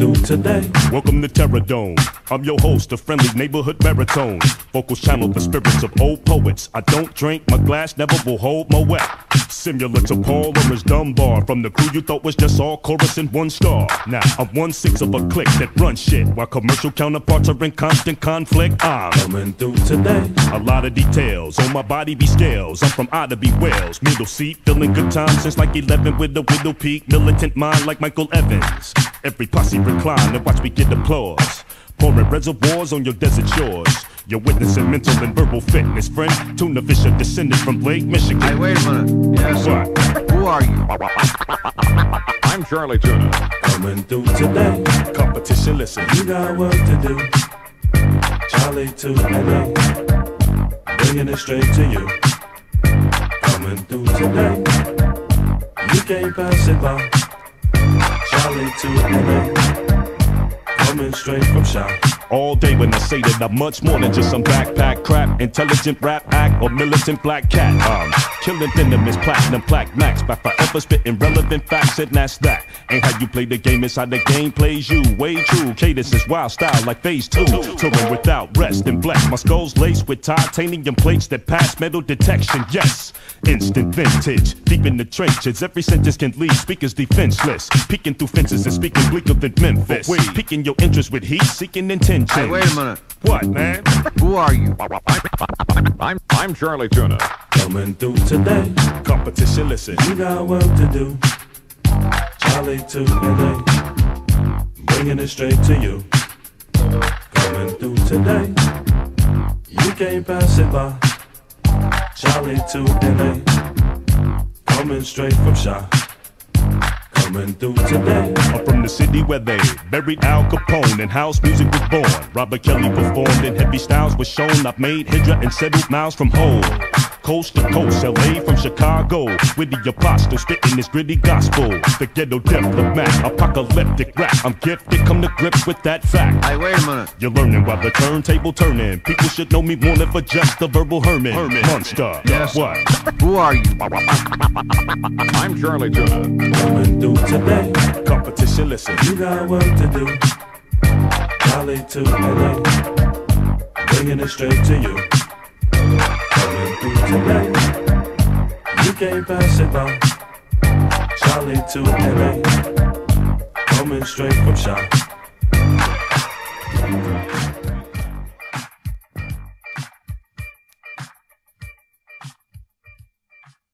today. Welcome to Terror Dome. I'm your host, a friendly neighborhood baritone. Vocals channel the spirits of old poets. I don't drink, my glass never will hold my wet. Similar to Paul Laurence Dunbar. From the crew you thought was just all chorus and one star. Now I'm one sixth of a clique that runs shit. While commercial counterparts are in constant conflict. I'm Coming through today. a lot of details on my body be scales. I'm from Ida B. Wells. Middle seat, feeling good times since like 11 with the widow peak. Militant mind like Michael Evans. Every posse recline and watch me get applause. Pouring reservoirs on your desert shores. You're witnessing mental and verbal fitness, friend. Tuna fish are descended from Lake Michigan. Hey, wait a minute. Yes. What? Who are you? I'm Chali 2na. Coming through today. Competition, listen. You got work to do. Charlie to LA. Bringing it straight to you. Coming through today. You can't pass it by. LA. Coming straight from shop. All day when I say that I'm much more than just some backpack crap, intelligent rap act, or militant black cat. Um, killing venomous platinum plaque max by forever spitting relevant facts, and that's that. Ain't how you play the game, it's how the game plays you. Way true, cadence is wild style like phase two. Touring without rest and black. My skull's laced with titanium plates that pass metal detection. Yes, instant vintage, deep in the trenches. Every sentence can leave speakers defenseless. Peeking through fences and speaking bleaker than Memphis. Peeking your interest with heat, seeking intention. Hey, wait a minute. What, man? Who are you? I'm I'm Chali 2na. Coming through today. Competition, listen. You got work to do. Charlie to LA. Bringing it straight to you. Coming through today. You can't pass it by. Charlie to LA. Coming straight from shop. Coming through today. I'm from the city where they buried Al Capone and house music was born. Robert Kelly performed and heavy styles was shown. I've made Hydra and settled miles from home. Coast to coast, LA from Chicago. With the apostle spitting this gritty gospel. The ghetto diplomat, apocalyptic rap. I'm gifted, come to grips with that fact. Hey, wait a minute. You're learning while the turntable turning. People should know me more than for just a verbal hermit. Monster. Yes. What? Who are you? I'm Chali 2na. Coming through today. Competition, listen. You got work to do. Charlie to LA. Bringing it straight to you. You can't pass it by. Charlie to LA. Coming straight from shop.